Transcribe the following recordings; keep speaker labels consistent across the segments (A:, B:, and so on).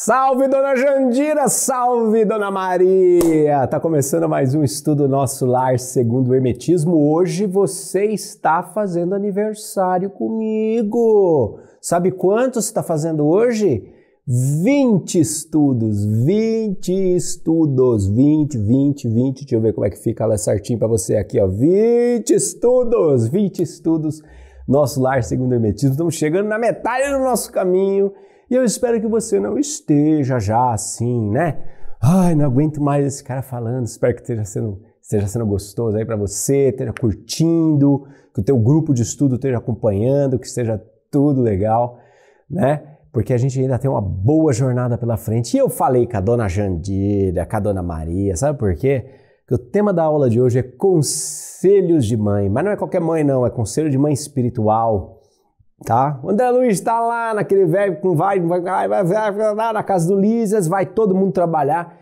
A: Salve Dona Jandira, salve Dona Maria! Tá começando mais um estudo nosso lar segundo o hermetismo. Hoje você está fazendo aniversário comigo. Sabe quanto você está fazendo hoje? 20 estudos, 20 estudos, 20, 20, 20. Deixa eu ver como é que fica lá certinho para você aqui, ó. 20 estudos, 20 estudos. Nosso lar segundo o hermetismo. Estamos chegando na metade do nosso caminho. E eu espero que você não esteja já assim, né? Ai, não aguento mais esse cara falando. Espero que esteja sendo, esteja sendo gostoso aí para você, esteja curtindo, que o teu grupo de estudo esteja acompanhando, que esteja tudo legal, né? Porque a gente ainda tem uma boa jornada pela frente. E eu falei com a dona Jandira, com a dona Maria, sabe por quê? Que o tema da aula de hoje é conselhos de mãe. Mas não é qualquer mãe, não, é conselho de mãe espiritual Tá? O André Luiz está lá naquele velho com vai, vai, vai, vai, vai, vai na casa do Lísias, vai todo mundo trabalhar.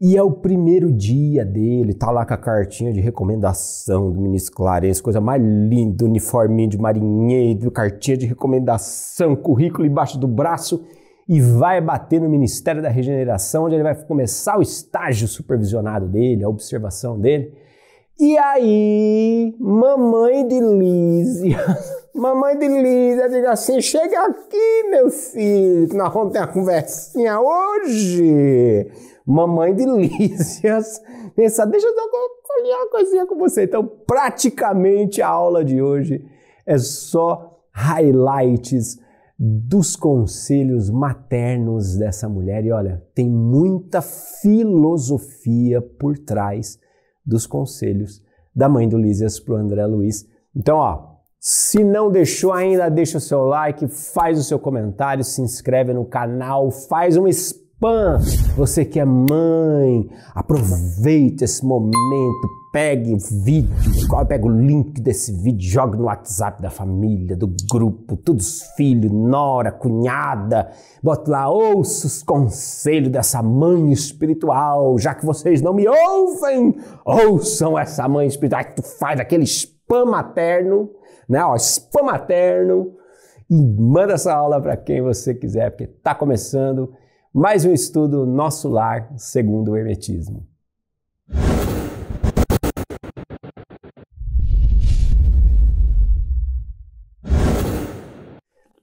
A: E é o primeiro dia dele, tá lá com a cartinha de recomendação do ministro Clarence, coisa mais linda, uniforminho de marinheiro, cartinha de recomendação, currículo embaixo do braço e vai bater no Ministério da Regeneração, onde ele vai começar o estágio supervisionado dele, a observação dele. E aí, mamãe de Lísia, mamãe de Lísia, diga assim: chega aqui, meu filho, que nós vamos ter uma conversinha hoje. Mamãe de Lísias, pensa, deixa eu colher uma coisinha com você. Então, praticamente a aula de hoje é só highlights dos conselhos maternos dessa mulher. E olha, tem muita filosofia por trás dos conselhos da mãe do Lísias para o André Luiz. Então, ó, se não deixou ainda, deixa o seu like, faz o seu comentário, se inscreve no canal, faz um spam. Você que é mãe, aproveita esse momento, pegue o vídeo, pega o link desse vídeo, joga no WhatsApp da família, do grupo, todos os filhos, nora, cunhada, bota lá, ouça os conselhos dessa mãe espiritual, já que vocês não me ouvem, ouçam essa mãe espiritual. Que tu faz aquele spam materno, né, ó, spam materno, e manda essa aula para quem você quiser, porque está começando mais um estudo Nosso Lar segundo o Hermetismo.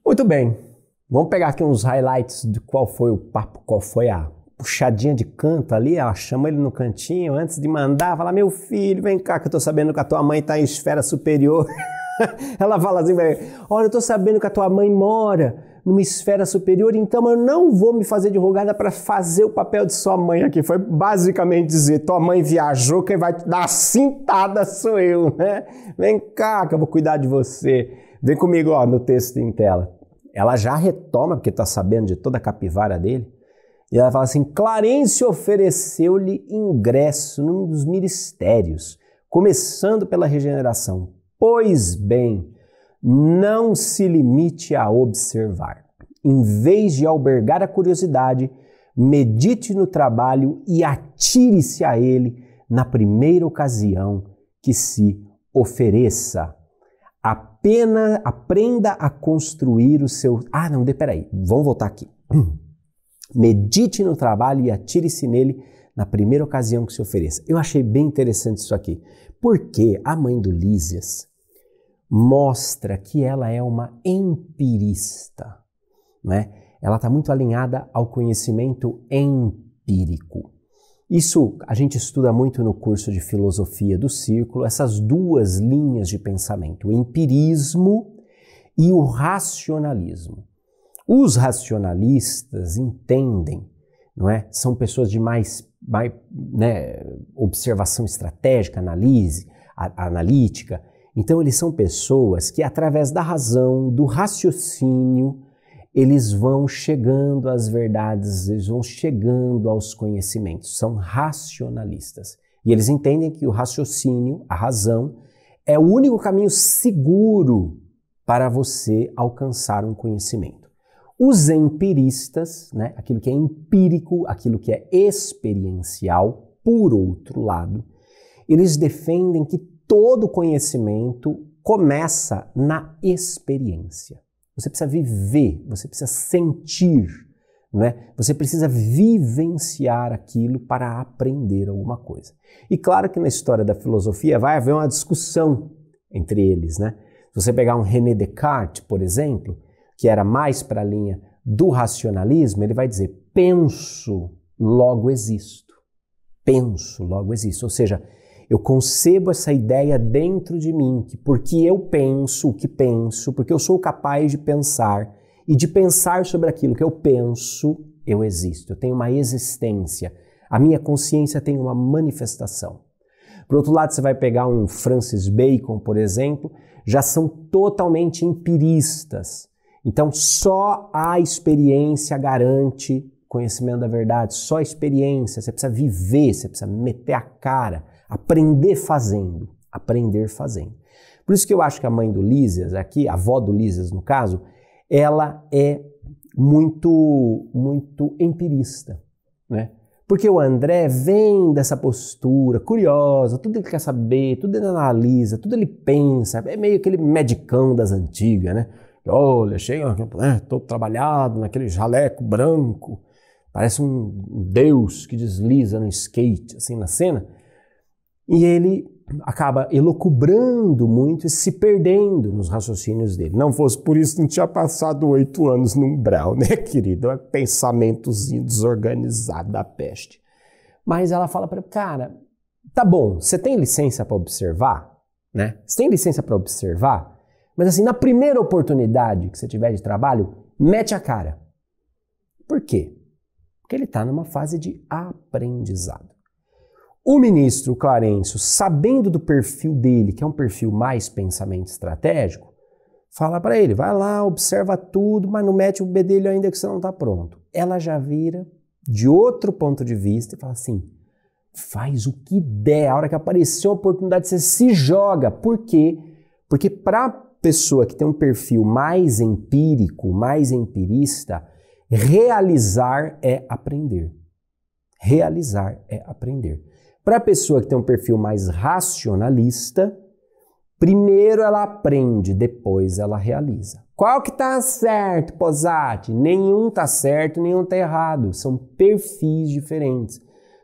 A: Muito bem, vamos pegar aqui uns highlights de qual foi o papo, qual foi a puxadinha de canto ali, ela chama ele no cantinho antes de mandar, fala, meu filho, vem cá que eu tô sabendo que a tua mãe tá em esfera superior. ela fala assim, olha, eu tô sabendo que a tua mãe mora numa esfera superior, então eu não vou me fazer de rogada para fazer o papel de sua mãe aqui. Foi basicamente dizer: tua mãe viajou, quem vai te dar a cintada sou eu, né? Vem cá que eu vou cuidar de você. Vem comigo ó, no texto em tela. Ela já retoma, porque está sabendo de toda a capivara dele, e ela fala assim: Clarence ofereceu-lhe ingresso num dos ministérios, começando pela regeneração. Pois bem, não se limite a observar. Em vez de albergar a curiosidade, medite no trabalho e atire-se a ele na primeira ocasião que se ofereça. Apenas aprenda a construir o seu. Ah, não, peraí, vamos voltar aqui. Medite no trabalho e atire-se nele na primeira ocasião que se ofereça. Eu achei bem interessante isso aqui, porque a mãe do Lísias mostra que ela é uma empirista, né? Ela está muito alinhada ao conhecimento empírico. Isso a gente estuda muito no curso de filosofia do círculo, essas duas linhas de pensamento, o empirismo e o racionalismo. Os racionalistas entendem, não é? São pessoas de mais, mais né, observação estratégica, análise, analítica, então, eles são pessoas que, através da razão, do raciocínio, eles vão chegando às verdades, eles vão chegando aos conhecimentos. São racionalistas. E eles entendem que o raciocínio, a razão, é o único caminho seguro para você alcançar um conhecimento. Os empiristas, né, aquilo que é empírico, aquilo que é experiencial, por outro lado, eles defendem que todo conhecimento começa na experiência. Você precisa viver, você precisa sentir, né? Você precisa vivenciar aquilo para aprender alguma coisa. E claro que na história da filosofia vai haver uma discussão entre eles, né? Se você pegar um René Descartes, por exemplo, que era mais para a linha do racionalismo, ele vai dizer: penso, logo existo. Penso, logo existo. Ou seja, eu concebo essa ideia dentro de mim, que porque eu penso o que penso, porque eu sou capaz de pensar, e de pensar sobre aquilo que eu penso, eu existo, eu tenho uma existência. A minha consciência tem uma manifestação. Por outro lado, você vai pegar um Francis Bacon, por exemplo, já são totalmente empiristas. Então, só a experiência garante conhecimento da verdade, só a experiência. Você precisa viver, você precisa meter a cara, aprender fazendo, aprender fazendo. Por isso que eu acho que a mãe do Lísias, aqui, a avó do Lísias no caso, ela é muito, muito empirista, né? Porque o André vem dessa postura curiosa, tudo ele quer saber, tudo ele analisa, tudo ele pensa, é meio aquele medicão das antigas, né? Olha, chega, né, todo trabalhado naquele jaleco branco, parece um deus que desliza no skate, assim, na cena. E ele acaba elocubrando muito e se perdendo nos raciocínios dele. Não fosse por isso, não tinha passado oito anos no umbral, né, querido? É pensamentozinho desorganizado da peste. Mas ela fala para ele, cara, tá bom, você tem licença para observar, né? Você tem licença para observar, mas assim, na primeira oportunidade que você tiver de trabalho, mete a cara. Por quê? Porque ele está numa fase de aprendizado. O ministro Clarencio, sabendo do perfil dele, que é um perfil mais pensamento estratégico, fala para ele: vai lá, observa tudo, mas não mete o bedelho ainda que você não está pronto. Ela já vira de outro ponto de vista e fala assim: faz o que der, a hora que aparecer uma oportunidade, você se joga. Por quê? Porque para pessoa que tem um perfil mais empírico, mais empirista, realizar é aprender. Realizar é aprender. Para a pessoa que tem um perfil mais racionalista, primeiro ela aprende, depois ela realiza. Qual que está certo, Posati? Nenhum está certo, nenhum está errado. São perfis diferentes.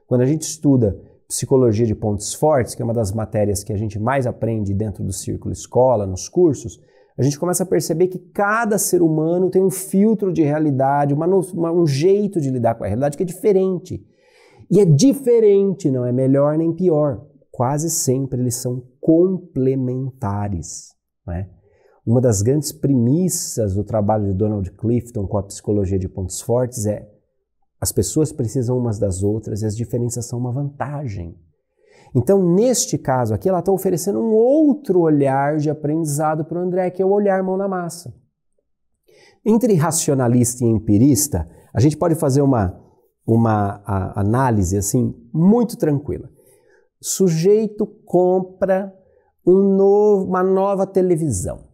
A: Quando a gente estuda psicologia de pontos fortes, que é uma das matérias que a gente mais aprende dentro do círculo escola, nos cursos, a gente começa a perceber que cada ser humano tem um filtro de realidade, uma, uma, um jeito de lidar com a realidade que é diferente. E é diferente, não é melhor nem pior. Quase sempre eles são complementares. Né? Uma das grandes premissas do trabalho de Donald Clifton com a psicologia de pontos fortes é as pessoas precisam umas das outras e as diferenças são uma vantagem. Então, neste caso aqui, ela está oferecendo um outro olhar de aprendizado para o André, que é o olhar mão na massa. Entre racionalista e empirista, a gente pode fazer uma uma análise assim muito tranquila. Sujeito compra um novo, uma nova televisão,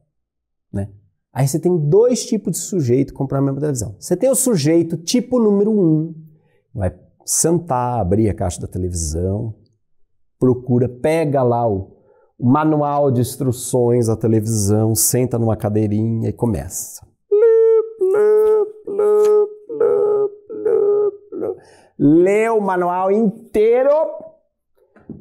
A: né? Aí você tem dois tipos de sujeito comprar a mesma televisão. Você tem o sujeito tipo número um, vai sentar, abrir a caixa da televisão, procura, pega lá o, manual de instruções da televisão, senta numa cadeirinha e começa. lê o manual inteiro.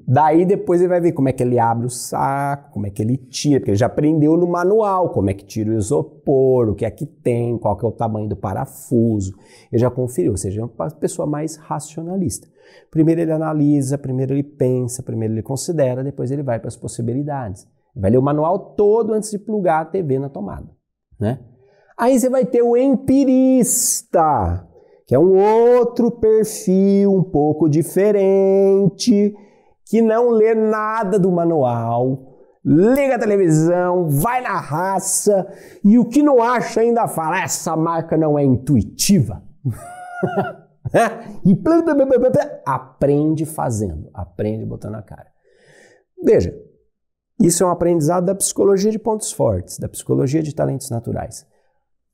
A: Daí depois ele vai ver como é que ele abre o saco, como é que ele tira, porque ele já aprendeu no manual como é que tira o isopor, o que é que tem, qual que é o tamanho do parafuso. Ele já conferiu, ou seja, é uma pessoa mais racionalista. Primeiro ele analisa, primeiro ele pensa, primeiro ele considera, depois ele vai para as possibilidades. Vai ler o manual todo antes de plugar a TV na tomada, né? Aí você vai ter o empirista que é um outro perfil um pouco diferente, que não lê nada do manual, liga a televisão, vai na raça e o que não acha ainda fala: essa marca não é intuitiva. e aprende fazendo, aprende botando a cara. Veja, isso é um aprendizado da psicologia de pontos fortes, da psicologia de talentos naturais.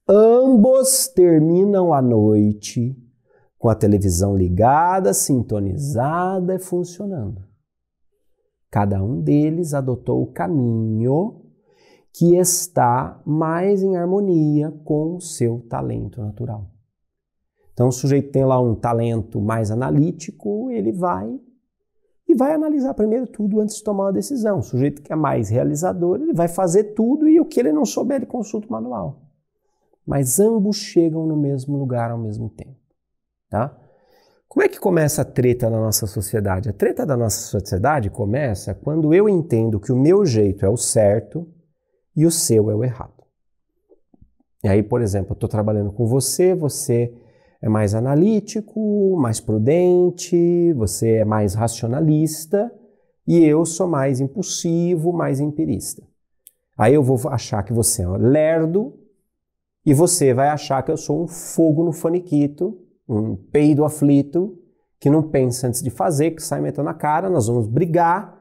A: Ambos terminam a noite com a televisão ligada, sintonizada e funcionando. Cada um deles adotou o caminho que está mais em harmonia com o seu talento natural. Então, o sujeito tem lá um talento mais analítico, ele vai e vai analisar primeiro tudo antes de tomar uma decisão. O sujeito que é mais realizador, ele vai fazer tudo e o que ele não souber, ele consulta o manual. Mas ambos chegam no mesmo lugar ao mesmo tempo, tá? Como é que começa a treta na nossa sociedade? A treta da nossa sociedade começa quando eu entendo que o meu jeito é o certo e o seu é o errado. E aí, por exemplo, eu estou trabalhando com você, você é mais analítico, mais prudente, você é mais racionalista e eu sou mais impulsivo, mais empirista. Aí eu vou achar que você é lerdo e você vai achar que eu sou um fogo no faniquito, um peido aflito, que não pensa antes de fazer, que sai metendo a cara, nós vamos brigar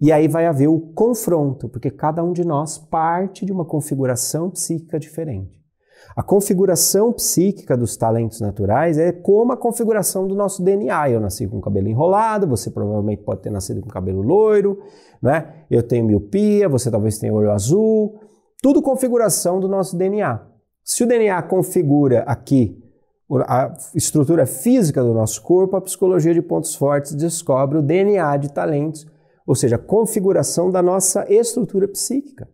A: e aí vai haver o confronto, porque cada um de nós parte de uma configuração psíquica diferente. A configuração psíquica dos talentos naturais é como a configuração do nosso DNA. Eu nasci com o cabelo enrolado, você provavelmente pode ter nascido com cabelo loiro, né? Eu tenho miopia, você talvez tenha olho azul. Tudo configuração do nosso DNA. Se o DNA configura aqui a estrutura física do nosso corpo, a psicologia de pontos fortes descobre o DNA de talentos, ou seja, a configuração da nossa estrutura psíquica.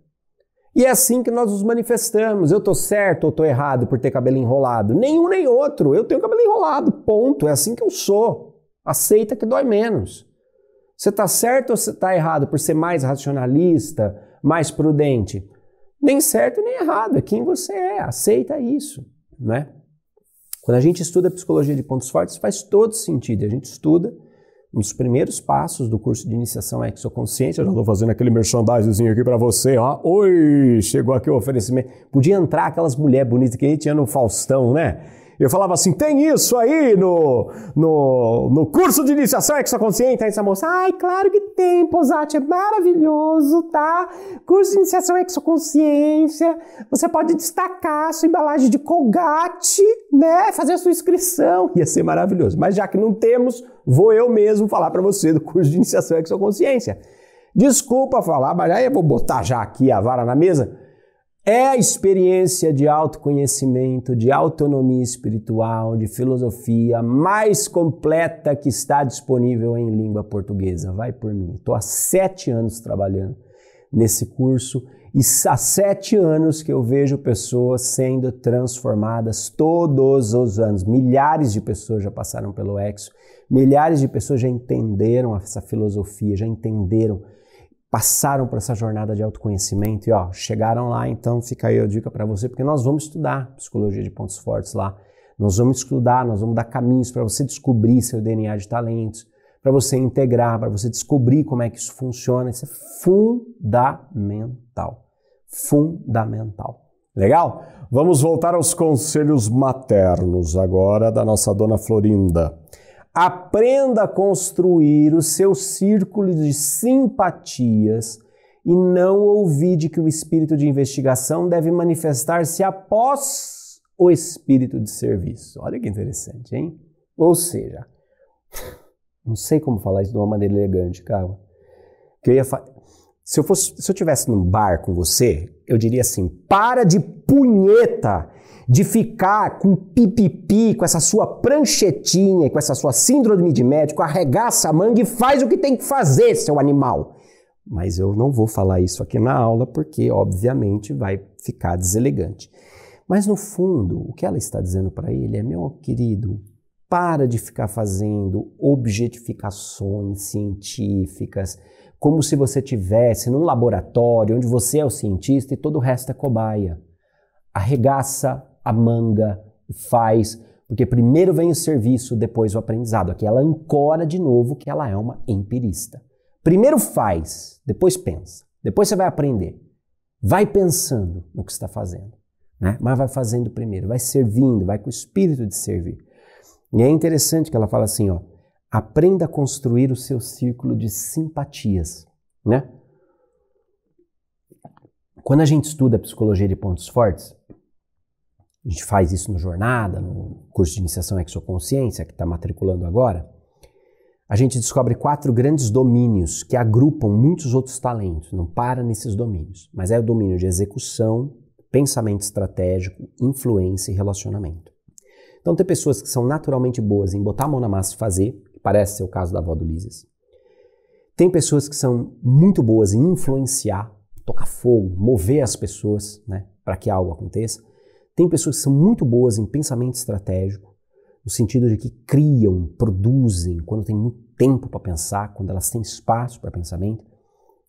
A: E é assim que nós nos manifestamos. Eu estou certo ou estou errado por ter cabelo enrolado? Nenhum nem outro. Eu tenho cabelo enrolado, ponto. É assim que eu sou. Aceita que dói menos. Você está certo ou você está errado por ser mais racionalista, mais prudente? Nem certo nem errado. É quem você é. Aceita isso, né? Quando a gente estuda psicologia de pontos fortes, faz todo sentido. A gente estuda dos primeiros passos do curso de iniciação à exoconsciência. Eu já estou fazendo aquele merchandising aqui para você, ó. Oi, chegou aqui o oferecimento. Podia entrar aquelas mulheres bonitas que a gente tinha no Faustão, né? Eu falava assim, tem isso aí no, no, no curso de iniciação exoconsciente? Aí essa moça, ai, claro que tem, Posati, é maravilhoso, tá? Curso de iniciação exoconsciência, você pode destacar a sua embalagem de Colgate, né? Fazer a sua inscrição, ia ser maravilhoso. Mas já que não temos, vou eu mesmo falar para você do curso de iniciação exoconsciência. Desculpa falar, mas aí eu vou botar já aqui a vara na mesa. É a experiência de autoconhecimento, de autonomia espiritual, de filosofia mais completa que está disponível em língua portuguesa. Vai por mim. Estou há sete anos trabalhando nesse curso e há sete anos que eu vejo pessoas sendo transformadas todos os anos. Milhares de pessoas já passaram pelo Exo, milhares de pessoas já entenderam essa filosofia, já entenderam passaram por essa jornada de autoconhecimento e ó, chegaram lá, então fica aí a dica para você, porque nós vamos estudar psicologia de pontos fortes lá. Nós vamos estudar, nós vamos dar caminhos para você descobrir seu DNA de talentos, para você integrar, para você descobrir como é que isso funciona. Isso é fundamental. Fundamental. Legal? Vamos voltar aos conselhos maternos agora da nossa dona Florinda. Aprenda a construir o seu círculo de simpatias e não ouvide que o espírito de investigação deve manifestar-se após o espírito de serviço. Olha que interessante, hein? Ou seja, não sei como falar isso de uma maneira elegante, cara. Que eu ia se eu fosse, se eu tivesse num bar com você, eu diria assim: para de punheta de ficar com pipipi, com essa sua pranchetinha, com essa sua síndrome de médico, arregaça a manga e faz o que tem que fazer, seu animal. Mas eu não vou falar isso aqui na aula porque, obviamente, vai ficar deselegante. Mas no fundo, o que ela está dizendo para ele é: meu querido, para de ficar fazendo objetificações científicas, como se você tivesse num laboratório onde você é o cientista e todo o resto é cobaia. Arregaça a manga e faz, porque primeiro vem o serviço, depois o aprendizado. Aqui ela ancora de novo que ela é uma empirista. Primeiro faz, depois pensa, depois você vai aprender. Vai pensando no que está fazendo, né? mas vai fazendo primeiro, vai servindo, vai com o espírito de servir. E é interessante que ela fala assim, ó, aprenda a construir o seu círculo de simpatias, né? Quando a gente estuda psicologia de pontos fortes, a gente faz isso no Jornada, no curso de iniciação exoconsciência, que está matriculando agora, a gente descobre quatro grandes domínios que agrupam muitos outros talentos, não para nesses domínios, mas é o domínio de execução, pensamento estratégico, influência e relacionamento. Então tem pessoas que são naturalmente boas em botar a mão na massa e fazer, que parece ser o caso da avó do Lises. Tem pessoas que são muito boas em influenciar, tocar fogo, mover as pessoas né, para que algo aconteça. Tem pessoas que são muito boas em pensamento estratégico, no sentido de que criam, produzem, quando tem muito tempo para pensar, quando elas têm espaço para pensamento.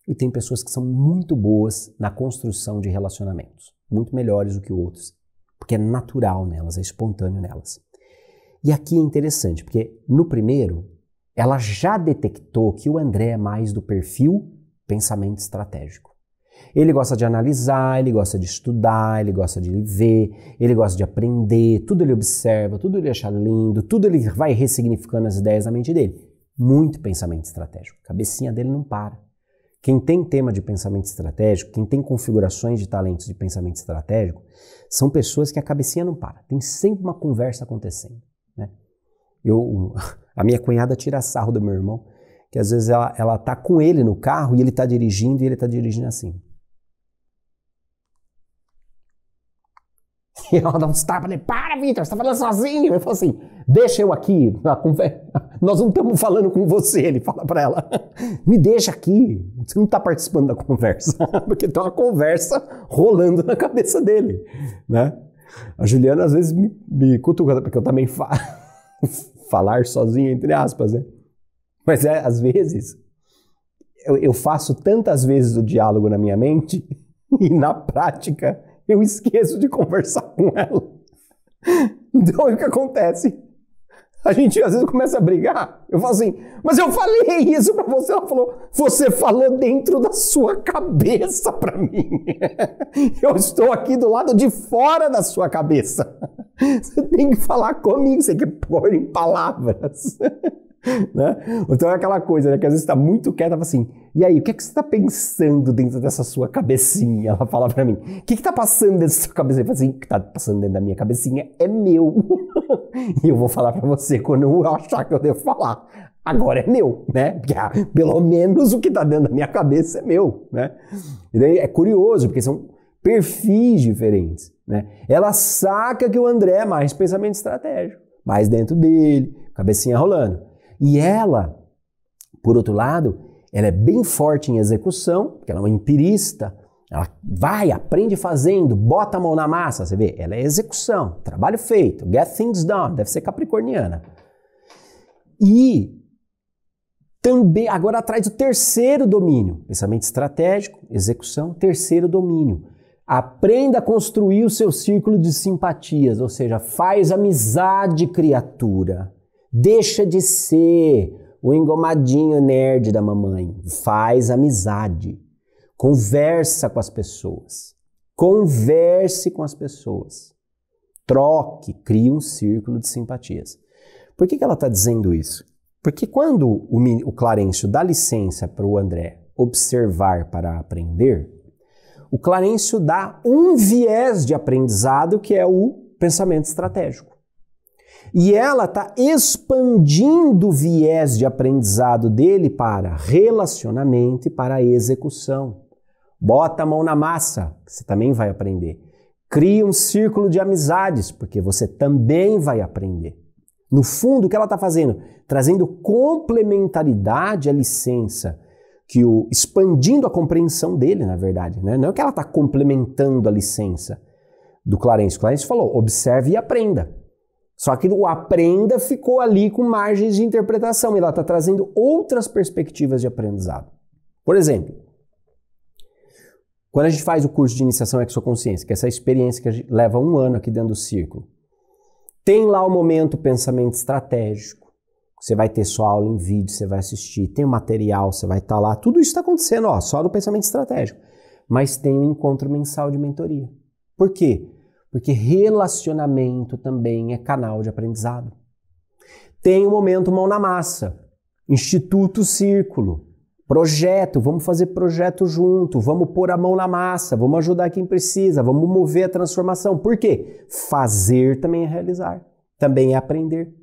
A: E tem pessoas que são muito boas na construção de relacionamentos, muito melhores do que outros, porque é natural nelas, é espontâneo nelas. E aqui é interessante, porque no primeiro, ela já detectou que o André é mais do perfil pensamento estratégico. Ele gosta de analisar, ele gosta de estudar, ele gosta de ver, ele gosta de aprender, tudo ele observa, tudo ele acha lindo, tudo ele vai ressignificando as ideias na mente dele. Muito pensamento estratégico. A cabecinha dele não para. Quem tem tema de pensamento estratégico, quem tem configurações de talentos de pensamento estratégico, são pessoas que a cabecinha não para. Tem sempre uma conversa acontecendo. Né? Eu, a minha cunhada tira sarro do meu irmão, que às vezes ela, ela tá com ele no carro e ele está dirigindo e ele está dirigindo assim. E ela dá uns tapas nele, para, Vitor, você tá falando sozinho. Ele fala assim, deixa eu aqui, nós não estamos falando com você. Ele fala para ela, me deixa aqui, você não está participando da conversa, porque tem uma conversa rolando na cabeça dele, né? A Juliana às vezes me, me cutuca, porque eu também falo, falar sozinho, entre aspas, né? Mas é, às vezes, eu, eu faço tantas vezes o diálogo na minha mente e na prática eu esqueço de conversar com ela. Então o que acontece? A gente às vezes começa a brigar. Eu falo assim, mas eu falei isso para você. Ela falou, você falou dentro da sua cabeça para mim. Eu estou aqui do lado de fora da sua cabeça. Você tem que falar comigo, você tem que pôr em palavras. né? Então é aquela coisa, né? Que às vezes está muito quieta, assim, e aí, o que, é que você está pensando dentro dessa sua cabecinha? Ela fala para mim, o que está passando dentro da sua cabecinha? Eu falo assim, o que está passando dentro da minha cabecinha é meu. e eu vou falar para você quando eu achar que eu devo falar. Agora é meu, né? Porque ah, pelo menos o que está dentro da minha cabeça é meu, né? E daí é curioso, porque são perfis diferentes, né? Ela saca que o André é mais pensamento estratégico, mais dentro dele, cabecinha rolando. E ela, por outro lado, ela é bem forte em execução, porque ela é uma empirista, ela vai, aprende fazendo, bota a mão na massa, você vê, ela é execução, trabalho feito, get things done, deve ser capricorniana. E também, agora traz o terceiro domínio, pensamento estratégico, execução, terceiro domínio. Aprenda a construir o seu círculo de simpatias, ou seja, faz amizade, criatura. Deixa de ser o engomadinho nerd da mamãe. Faz amizade. Conversa com as pessoas. Converse com as pessoas. Troque, crie um círculo de simpatias. Por que, que ela está dizendo isso? Porque quando o, o Clarencio dá licença para o André observar para aprender, o Clarencio dá um viés de aprendizado que é o pensamento estratégico. E ela está expandindo o viés de aprendizado dele para relacionamento e para execução. Bota a mão na massa, você também vai aprender. Cria um círculo de amizades, porque você também vai aprender. No fundo, o que ela está fazendo? Trazendo complementaridade à licença, que o expandindo a compreensão dele, na verdade. Né? Não é que ela está complementando a licença do Clarence. Clarence falou: observe e aprenda. Só que o aprenda ficou ali com margens de interpretação e ela está trazendo outras perspectivas de aprendizado. Por exemplo, quando a gente faz o curso de iniciação à exoconsciência, que é essa experiência que leva um ano aqui dentro do círculo, tem lá o momento pensamento estratégico. Você vai ter sua aula em vídeo, você vai assistir, tem o material, você vai estar tá lá. Tudo isso está acontecendo, ó, só no pensamento estratégico. Mas tem um encontro mensal de mentoria. Por quê? Porque relacionamento também é canal de aprendizado. Tem o momento mão na massa, Instituto Círculo, projeto, vamos fazer projeto junto, vamos pôr a mão na massa, vamos ajudar quem precisa, vamos mover a transformação. Por quê? Fazer também é realizar, também é aprender.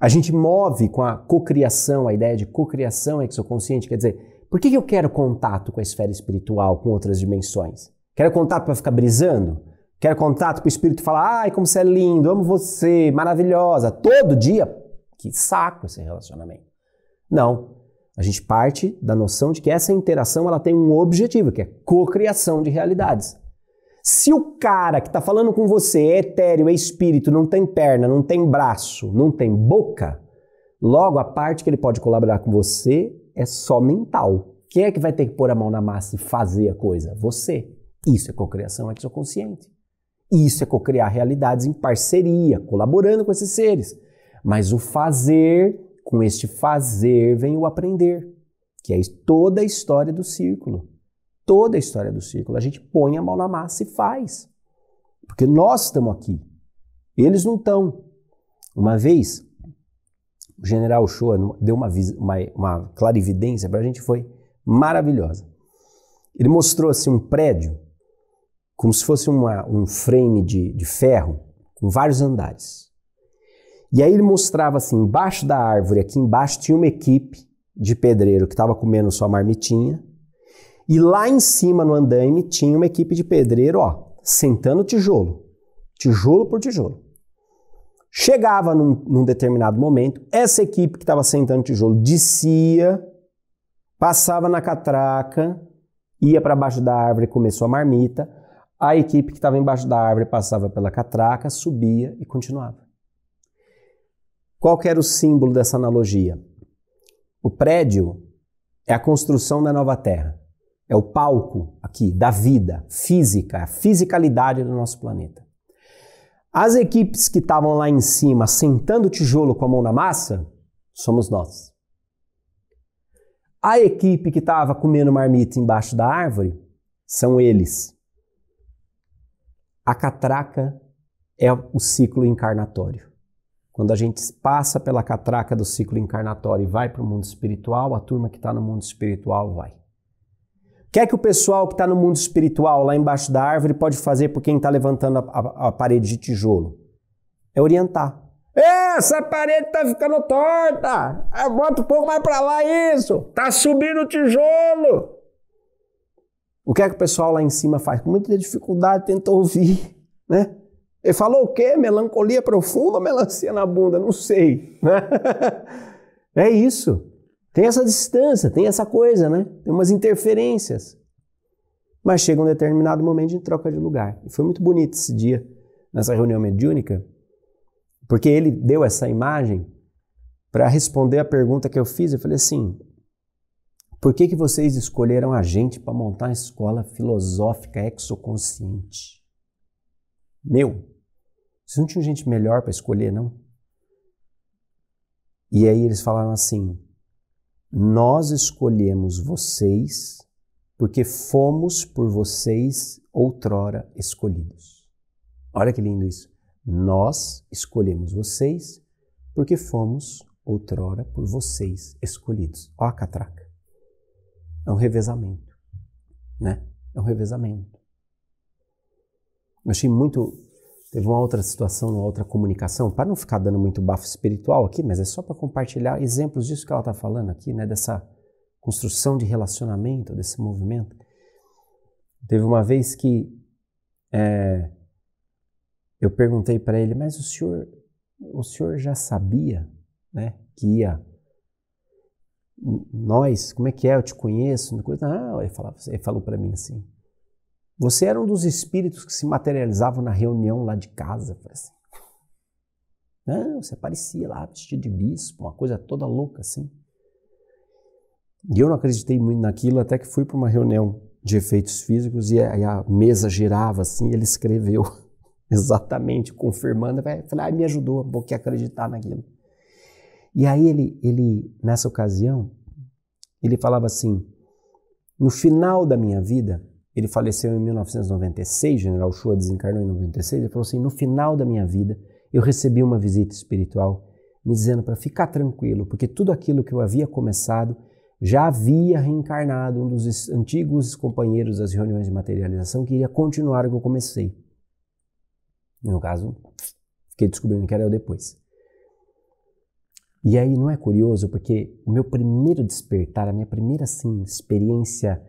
A: A gente move com a cocriação, a ideia de cocriação exoconsciente, quer dizer, por que eu quero contato com a esfera espiritual, com outras dimensões? Quero contato para ficar brisando? Quer contato com o espírito falar, ai, como você é lindo, amo você, maravilhosa, todo dia? Que saco esse relacionamento. Não. A gente parte da noção de que essa interação ela tem um objetivo, que é cocriação de realidades. Se o cara que está falando com você é etéreo, é espírito, não tem perna, não tem braço, não tem boca, logo a parte que ele pode colaborar com você é só mental. Quem é que vai ter que pôr a mão na massa e fazer a coisa? Você. Isso é cocriação exoconsciente. Isso é cocriar realidades em parceria, colaborando com esses seres. Mas o fazer, com este fazer vem o aprender, que é toda a história do círculo. Toda a história do círculo. A gente põe a mão na massa e faz. Porque nós estamos aqui. Eles não estão. Uma vez, o general Shoa deu uma, uma, uma clarividência para a gente, foi maravilhosa. Ele mostrou assim um prédio, como se fosse uma, um frame de, de ferro, com vários andares. E aí ele mostrava assim, embaixo da árvore, aqui embaixo, tinha uma equipe de pedreiro que estava comendo sua marmitinha. E lá em cima, no andaime, tinha uma equipe de pedreiro, ó, sentando tijolo. Tijolo por tijolo. Chegava num, num determinado momento, essa equipe que estava sentando tijolo descia, passava na catraca, ia para baixo da árvore, começou a marmita. A equipe que estava embaixo da árvore passava pela catraca, subia e continuava. Qual era o símbolo dessa analogia? O prédio é a construção da nova terra. É o palco aqui da vida física, a fisicalidade do nosso planeta. As equipes que estavam lá em cima sentando o tijolo com a mão na massa, somos nós. A equipe que estava comendo marmita embaixo da árvore, são eles. A catraca é o ciclo encarnatório. Quando a gente passa pela catraca do ciclo encarnatório e vai para o mundo espiritual, a turma que está no mundo espiritual vai. Quer que o pessoal que está no mundo espiritual, lá embaixo da árvore, pode fazer por quem está levantando a, a, a, parede de tijolo? É orientar. Essa parede está ficando torta! Bota um pouco mais para lá isso! Tá subindo o tijolo! O que é que o pessoal lá em cima faz? Com muita dificuldade tenta ouvir, né? Ele falou o quê? Melancolia profunda ou melancia na bunda? Não sei. Né? é isso. Tem essa distância, tem essa coisa, né? Tem umas interferências. Mas chega um determinado momento de troca de lugar. E foi muito bonito esse dia, nessa reunião mediúnica, porque ele deu essa imagem para responder a pergunta que eu fiz. Eu falei assim: por que, que vocês escolheram a gente para montar uma escola filosófica exoconsciente? Meu, vocês não tinham gente melhor para escolher, não? E aí eles falaram assim: Nós escolhemos vocês porque fomos por vocês outrora escolhidos. Olha que lindo isso. Nós escolhemos vocês porque fomos outrora por vocês escolhidos. Ó a catraca. É um revezamento, né? É um revezamento. Eu achei muito Teve uma outra situação, uma outra comunicação, para não ficar dando muito bafo espiritual aqui, mas é só para compartilhar exemplos disso que ela está falando aqui, né? Dessa construção de relacionamento, desse movimento. Teve uma vez que é, eu perguntei para ele, mas o senhor, o senhor já sabia, né, que ia nós, como é que é? Eu te conheço, coisa. Ah, ele, falava, ele falou para mim assim. Você era um dos espíritos que se materializavam na reunião lá de casa. Assim. Não, você aparecia lá vestido de bispo, uma coisa toda louca assim. E eu não acreditei muito naquilo até que fui para uma reunião de efeitos físicos e a, a mesa girava assim, ele escreveu exatamente, confirmando. Falei, ah, me ajudou pouquinho a acreditar naquilo. E aí ele, ele, nessa ocasião, ele falava assim, no final da minha vida, ele faleceu em 1996, General Shua desencarnou em 96. Ele falou assim: No final da minha vida, eu recebi uma visita espiritual me dizendo para ficar tranquilo, porque tudo aquilo que eu havia começado já havia reencarnado um dos antigos companheiros das reuniões de materialização que iria continuar o que eu comecei. No caso, fiquei descobrindo que era eu depois. E aí não é curioso, porque o meu primeiro despertar, a minha primeira assim, experiência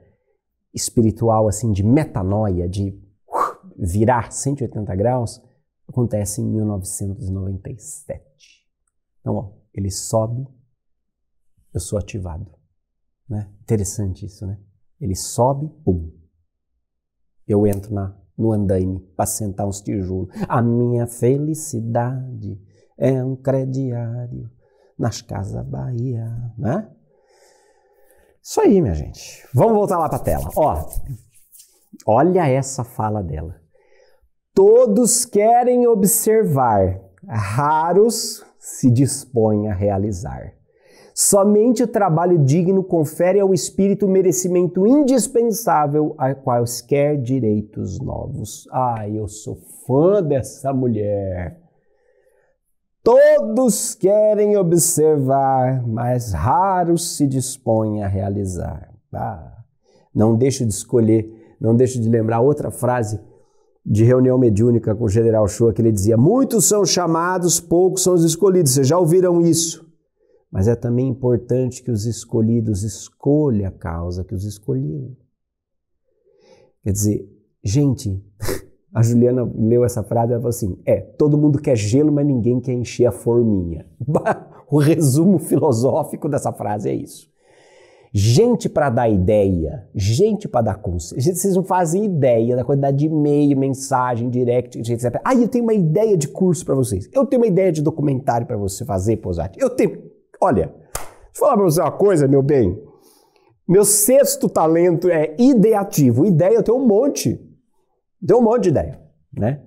A: espiritual, assim, de metanoia, de uh, virar 180 graus acontece em 1997. Então, ó, ele sobe, eu sou ativado. Né? Interessante isso, né? Ele sobe, pum. Eu entro na, no andaime para sentar uns tijolos. A minha felicidade é um crediário nas casas Bahia, né? Isso aí, minha gente. Vamos voltar lá para a tela. Ó, olha essa fala dela. Todos querem observar, raros se dispõem a realizar. Somente o trabalho digno confere ao espírito merecimento indispensável a quaisquer direitos novos. Ai, eu sou fã dessa mulher. Todos querem observar, mas raros se dispõem a realizar. Ah, não deixo de escolher, não deixo de lembrar outra frase de reunião mediúnica com o general Shoa que ele dizia: Muitos são chamados, poucos são os escolhidos. Vocês já ouviram isso? Mas é também importante que os escolhidos escolham a causa que os escolheu. Quer dizer, gente, a Juliana leu essa frase e falou assim: é, todo mundo quer gelo, mas ninguém quer encher a forminha. o resumo filosófico dessa frase é isso. Gente para dar ideia, gente para dar conselho. Vocês não fazem ideia da quantidade de e-mail, mensagem, direct, etc. Ah, eu tenho uma ideia de curso para vocês. Eu tenho uma ideia de documentário para você fazer, Posati. Eu tenho. Olha, deixa eu falar para você uma coisa, meu bem. Meu sexto talento é ideativo. Ideia eu tenho um monte. Tenho um monte de ideia, né?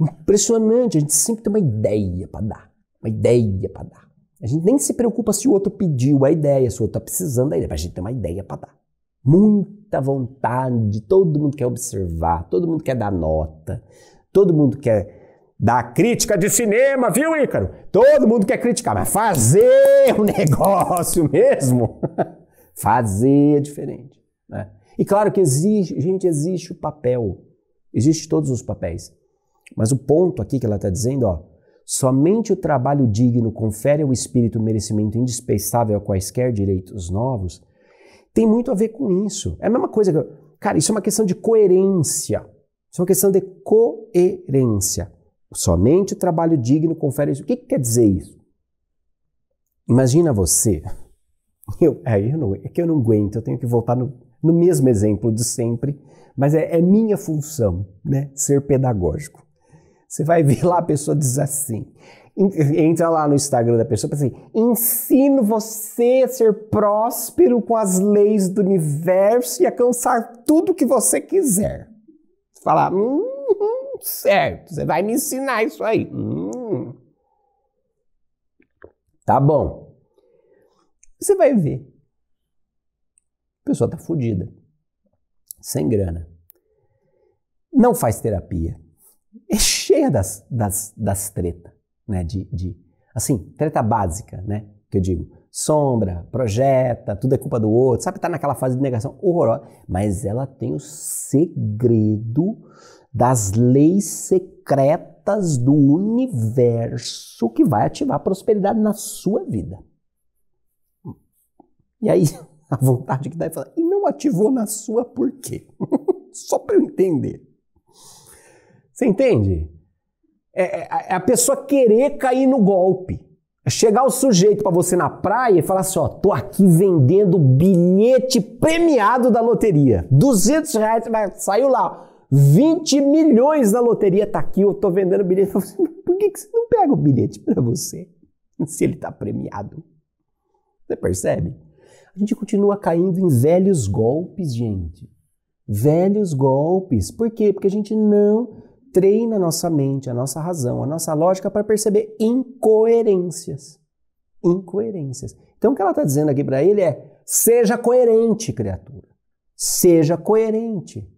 A: Impressionante, a gente sempre tem uma ideia para dar. Uma ideia para dar. A gente nem se preocupa se o outro pediu a ideia, se o outro está precisando da ideia, mas a gente tem uma ideia para dar. Muita vontade, todo mundo quer observar, todo mundo quer dar nota, todo mundo quer da crítica de cinema, viu, Ícaro? Todo mundo quer criticar, mas fazer o um negócio mesmo, fazer é diferente. Né? E claro que existe, gente, existe o papel, existe todos os papéis. Mas o ponto aqui que ela está dizendo, ó, somente o trabalho digno confere ao espírito merecimento indispensável a quaisquer direitos novos, tem muito a ver com isso. É a mesma coisa que, cara, isso é uma questão de coerência. Isso é uma questão de coerência. Somente o trabalho digno confere isso. O que, que quer dizer isso? Imagina você. Eu, é, eu não, é que eu não aguento, eu tenho que voltar no, no mesmo exemplo de sempre, mas é, é minha função, né? Ser pedagógico. Você vai ver lá a pessoa diz assim. Entra lá no Instagram da pessoa e assim: ensino você a ser próspero com as leis do universo e alcançar tudo que você quiser. Falar, hum, certo, você vai me ensinar isso aí. Hum. Tá bom. Você vai ver. A pessoa tá fodida. Sem grana. Não faz terapia. É cheia das, das, das tretas, né? De, de, assim, treta básica, né? Que eu digo, sombra, projeta, tudo é culpa do outro, sabe? Tá naquela fase de negação horrorosa. Mas ela tem o segredo das leis secretas do universo que vai ativar prosperidade na sua vida. E aí, a vontade que dá é falar, e não ativou na sua por quê? Só para eu entender. Você entende? É, é, é, a pessoa querer cair no golpe. É chegar o sujeito para você na praia e falar assim: ó, tô aqui vendendo bilhete premiado da loteria. 200 reais, saiu lá. 20 milhões na loteria tá aqui, eu tô vendendo bilhete. Por que, que você não pega o bilhete para você? Se ele tá premiado. Você percebe? A gente continua caindo em velhos golpes, gente. Velhos golpes. Por quê? Porque a gente não treina a nossa mente, a nossa razão, a nossa lógica para perceber incoerências. Incoerências. Então o que ela está dizendo aqui para ele é: seja coerente, criatura. Seja coerente.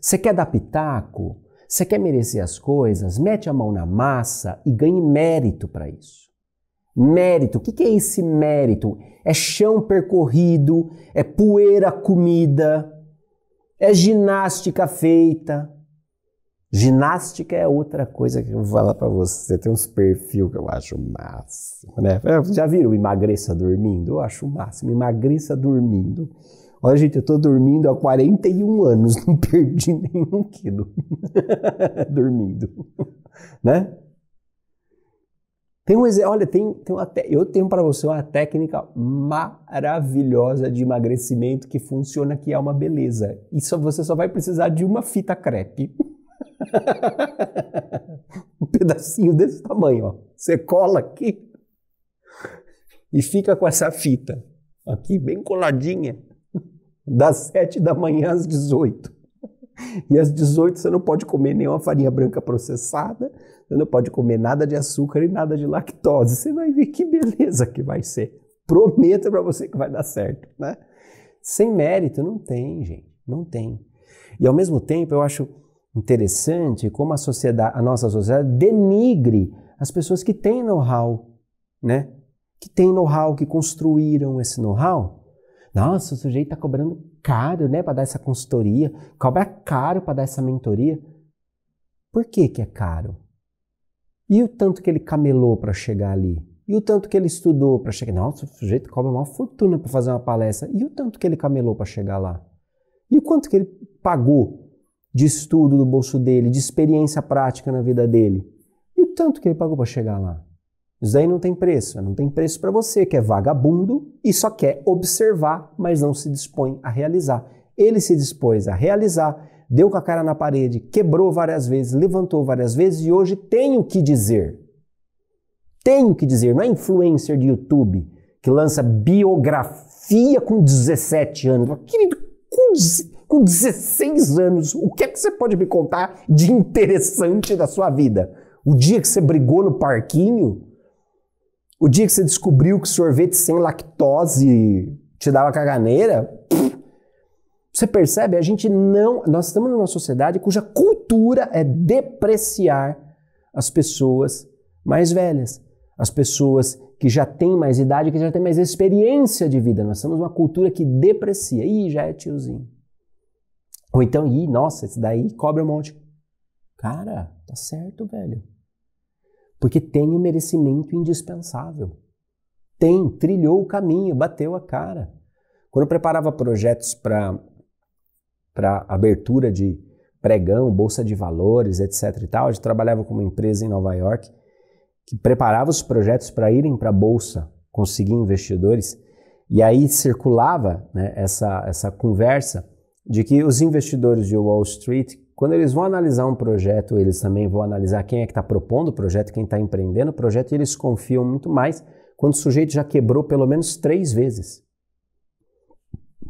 A: Você quer dar pitaco? Você quer merecer as coisas? Mete a mão na massa e ganhe mérito para isso. Mérito, o que é esse mérito? É chão percorrido, é poeira comida, é ginástica feita. Ginástica é outra coisa que eu vou falar para você. Tem uns perfil que eu acho máximo, né? Já viram emagreça dormindo? Eu acho máximo. Emagreça dormindo. Olha, gente, eu tô dormindo há 41 anos, não perdi nenhum quilo. dormindo. Né? Tem um olha, tem, tem uma, eu tenho para você uma técnica maravilhosa de emagrecimento que funciona, que é uma beleza. Isso você só vai precisar de uma fita crepe. um pedacinho desse tamanho, ó. Você cola aqui e fica com essa fita aqui bem coladinha, das 7 da manhã às 18. E às 18 você não pode comer nenhuma farinha branca processada, você não pode comer nada de açúcar e nada de lactose. Você vai ver que beleza que vai ser. Prometo para você que vai dar certo, né? Sem mérito não tem, gente, não tem. E ao mesmo tempo eu acho interessante como a sociedade, a nossa sociedade denigre as pessoas que têm know-how, né? Que têm know-how, que construíram esse know-how. Nossa, o sujeito está cobrando caro, né, para dar essa consultoria, cobra caro para dar essa mentoria. Por que que é caro? E o tanto que ele camelou para chegar ali? E o tanto que ele estudou para chegar? Nossa, o sujeito cobra uma fortuna para fazer uma palestra. E o tanto que ele camelou para chegar lá? E o quanto que ele pagou de estudo do bolso dele, de experiência prática na vida dele? E o tanto que ele pagou para chegar lá? Isso aí não tem preço. Não tem preço para você que é vagabundo e só quer observar, mas não se dispõe a realizar. Ele se dispôs a realizar, deu com a cara na parede, quebrou várias vezes, levantou várias vezes e hoje tem o que dizer. Tem o que dizer, não é influencer de YouTube que lança biografia com 17 anos. Querido, com, com 16 anos, o que é que você pode me contar de interessante da sua vida? O dia que você brigou no parquinho? O dia que você descobriu que sorvete sem lactose te dava caganeira? Você percebe? A gente não. Nós estamos numa sociedade cuja cultura é depreciar as pessoas mais velhas, as pessoas que já têm mais idade, que já têm mais experiência de vida. Nós estamos numa cultura que deprecia. Ih, já é tiozinho. Ou então, ih, nossa, esse daí cobra um monte. Cara, tá certo, velho. Porque tem o um merecimento indispensável. Tem, trilhou o caminho, bateu a cara. Quando eu preparava projetos para para abertura de pregão, bolsa de valores, etc e tal. A gente trabalhava com uma empresa em Nova York que preparava os projetos para irem para a bolsa, conseguir investidores. E aí circulava né, essa, essa conversa de que os investidores de Wall Street, quando eles vão analisar um projeto, eles também vão analisar quem é que está propondo o projeto, quem está empreendendo o projeto, e eles confiam muito mais quando o sujeito já quebrou pelo menos três vezes.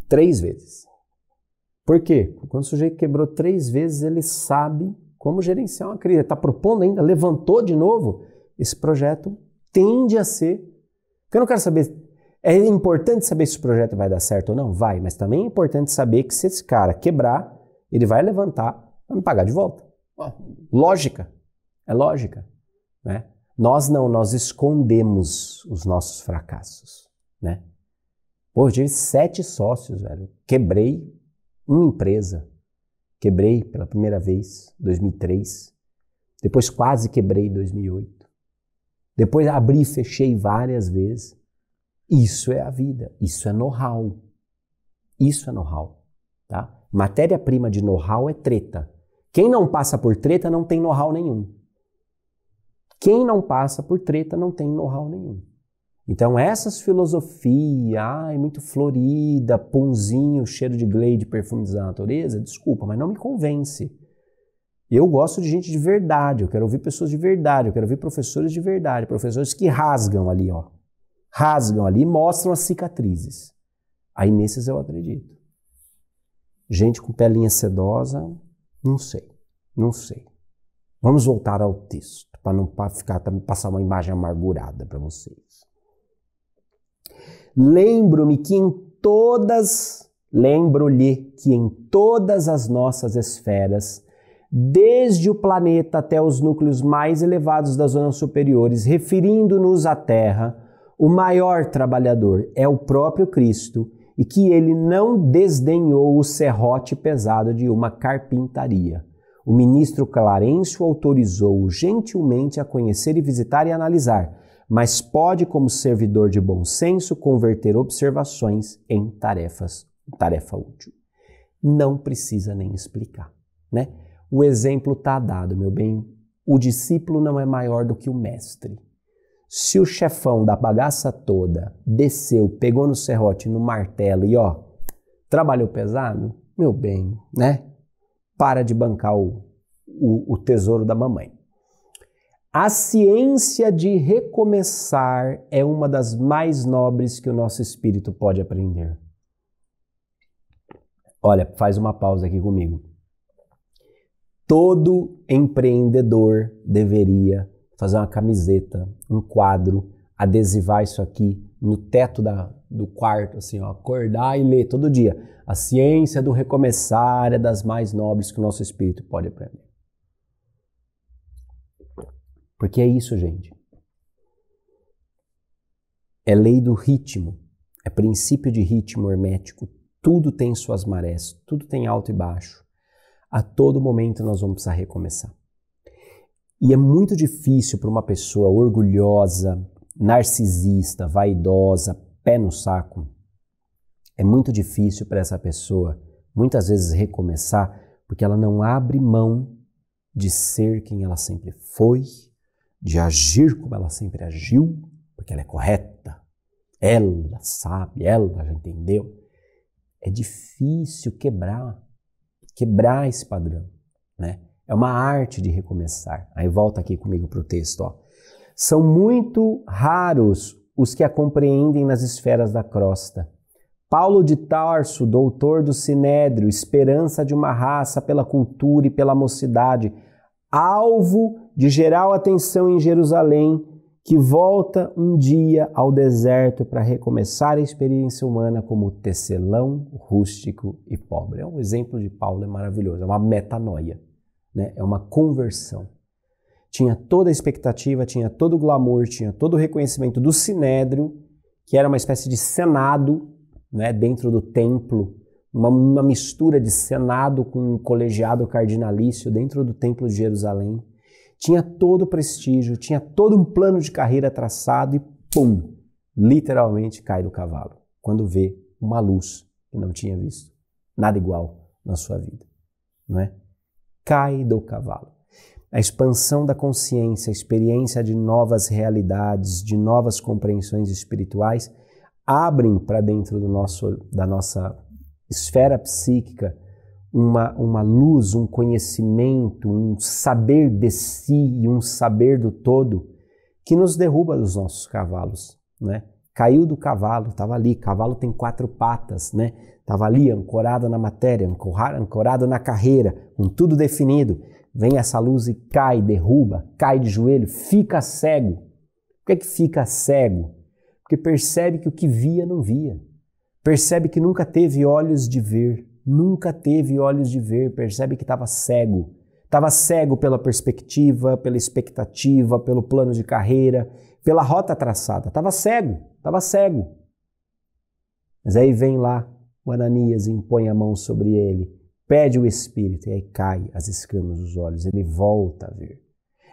A: Três vezes. Por quê? Quando o sujeito quebrou três vezes, ele sabe como gerenciar uma crise. Está propondo ainda, levantou de novo. Esse projeto tende a ser. Porque eu não quero saber. É importante saber se o projeto vai dar certo ou não? Vai, mas também é importante saber que se esse cara quebrar, ele vai levantar para me pagar de volta. Lógica. É lógica. Né? Nós não, nós escondemos os nossos fracassos. Né? Pô, eu tive sete sócios, velho. Quebrei uma empresa. Quebrei pela primeira vez, 2003. Depois quase quebrei em 2008. Depois abri e fechei várias vezes. Isso é a vida, isso é know-how. Isso é know-how, tá? Matéria-prima de know-how é treta. Quem não passa por treta não tem know-how nenhum. Quem não passa por treta não tem know-how nenhum. Então, essas filosofias, ai, muito florida, pãozinho, cheiro de glade, perfumes da natureza, desculpa, mas não me convence. Eu gosto de gente de verdade, eu quero ouvir pessoas de verdade, eu quero ouvir professores de verdade, professores que rasgam ali, ó. Rasgam ali e mostram as cicatrizes. Aí nesses eu acredito. Gente com pelinha sedosa, não sei, não sei. Vamos voltar ao texto, para não ficar passar uma imagem amargurada para vocês. Lembro-me que em todas, lembro-lhe que em todas as nossas esferas, desde o planeta até os núcleos mais elevados das zonas superiores, referindo-nos à Terra, o maior trabalhador é o próprio Cristo e que ele não desdenhou o serrote pesado de uma carpintaria. O ministro Clarencio autorizou-o gentilmente a conhecer e visitar e analisar, mas pode, como servidor de bom senso, converter observações em tarefas tarefa útil. Não precisa nem explicar, né? O exemplo está dado, meu bem. O discípulo não é maior do que o mestre. Se o chefão da bagaça toda desceu, pegou no serrote, no martelo e ó, trabalhou pesado, meu bem, né? Para de bancar o, o, o tesouro da mamãe. A ciência de recomeçar é uma das mais nobres que o nosso espírito pode aprender. Olha, faz uma pausa aqui comigo. Todo empreendedor deveria fazer uma camiseta, um quadro, adesivar isso aqui no teto da, do quarto, assim, ó, acordar e ler todo dia. A ciência do recomeçar é das mais nobres que o nosso espírito pode aprender. Porque é isso, gente. É lei do ritmo, é princípio de ritmo hermético. Tudo tem suas marés, tudo tem alto e baixo. A todo momento nós vamos precisar recomeçar. E é muito difícil para uma pessoa orgulhosa, narcisista, vaidosa, pé no saco. É muito difícil para essa pessoa muitas vezes recomeçar porque ela não abre mão de ser quem ela sempre foi, de agir como ela sempre agiu, porque ela é correta. Ela sabe, ela já entendeu. É difícil quebrar, quebrar esse padrão, né? É uma arte de recomeçar. Aí volta aqui comigo para o texto. Ó. São muito raros os que a compreendem nas esferas da crosta. Paulo de Tarso, doutor do Sinédrio, esperança de uma raça pela cultura e pela mocidade, alvo de geral atenção em Jerusalém, que volta um dia ao deserto para recomeçar a experiência humana como tecelão, rústico e pobre. É um exemplo de Paulo, é maravilhoso, é uma metanoia né? é uma conversão. Tinha toda a expectativa, tinha todo o glamour, tinha todo o reconhecimento do sinédrio, que era uma espécie de senado né, dentro do templo, uma, uma mistura de senado com um colegiado cardinalício dentro do templo de Jerusalém. Tinha todo o prestígio, tinha todo um plano de carreira traçado e pum, literalmente cai do cavalo quando vê uma luz que não tinha visto nada igual na sua vida, não é? cai do cavalo. A expansão da consciência, a experiência de novas realidades, de novas compreensões espirituais, abrem para dentro do nosso, da nossa esfera psíquica uma, uma luz, um conhecimento, um saber de si e um saber do todo que nos derruba dos nossos cavalos, né? Caiu do cavalo, estava ali, cavalo tem quatro patas, né? Estava ali ancorado na matéria, ancorado na carreira, com tudo definido. Vem essa luz e cai, derruba, cai de joelho, fica cego. Por que, é que fica cego? Porque percebe que o que via não via. Percebe que nunca teve olhos de ver, nunca teve olhos de ver, percebe que estava cego. Estava cego pela perspectiva, pela expectativa, pelo plano de carreira, pela rota traçada. Estava cego, estava cego. Mas aí vem lá o Ananias impõe a mão sobre ele, pede o Espírito, e aí cai as escamas dos olhos. Ele volta a ver.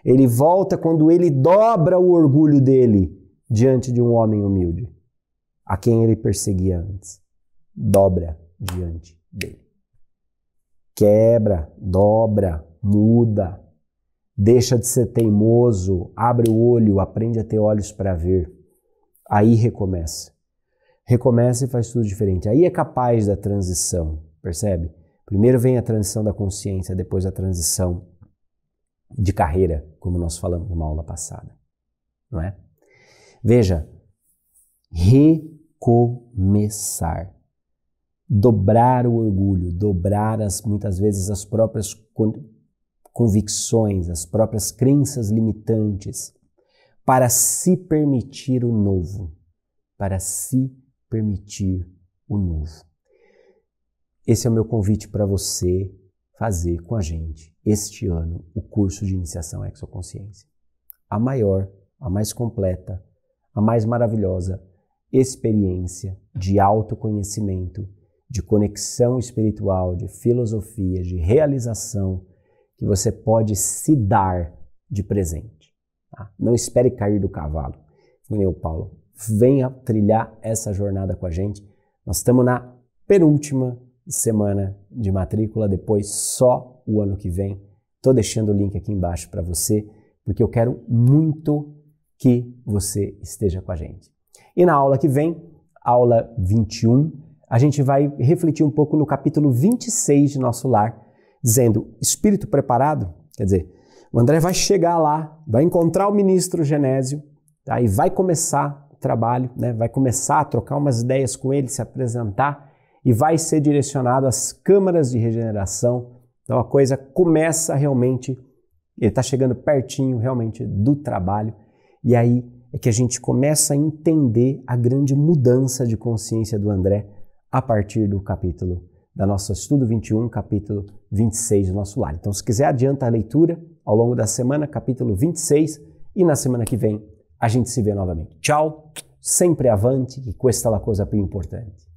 A: Ele volta quando ele dobra o orgulho dele diante de um homem humilde, a quem ele perseguia antes. Dobra diante dele. Quebra, dobra, muda, deixa de ser teimoso, abre o olho, aprende a ter olhos para ver. Aí recomeça recomeça e faz tudo diferente. Aí é capaz da transição, percebe? Primeiro vem a transição da consciência, depois a transição de carreira, como nós falamos numa aula passada, não é? Veja, recomeçar, dobrar o orgulho, dobrar as muitas vezes as próprias convicções, as próprias crenças limitantes, para se permitir o novo, para se permitir o novo. Esse é o meu convite para você fazer com a gente este ano o curso de iniciação à exoconsciência. A maior, a mais completa, a mais maravilhosa experiência de autoconhecimento, de conexão espiritual, de filosofia, de realização que você pode se dar de presente. Tá? Não espere cair do cavalo, o Paulo venha trilhar essa jornada com a gente. Nós estamos na penúltima semana de matrícula, depois só o ano que vem. Estou deixando o link aqui embaixo para você, porque eu quero muito que você esteja com a gente. E na aula que vem, aula 21, a gente vai refletir um pouco no capítulo 26 de nosso lar, dizendo: espírito preparado? Quer dizer, o André vai chegar lá, vai encontrar o ministro Genésio, tá? e vai começar o trabalho, né? vai começar a trocar umas ideias com ele, se apresentar, e vai ser direcionado às câmaras de regeneração. Então a coisa começa realmente, ele está chegando pertinho realmente do trabalho, e aí é que a gente começa a entender a grande mudança de consciência do André a partir do capítulo da nossa estudo 21, capítulo 26 do nosso lar. Então, se quiser, adianta a leitura ao longo da semana, capítulo 26, e na semana que vem a gente se vê novamente. Tchau, sempre avante, que questa é a coisa più importante.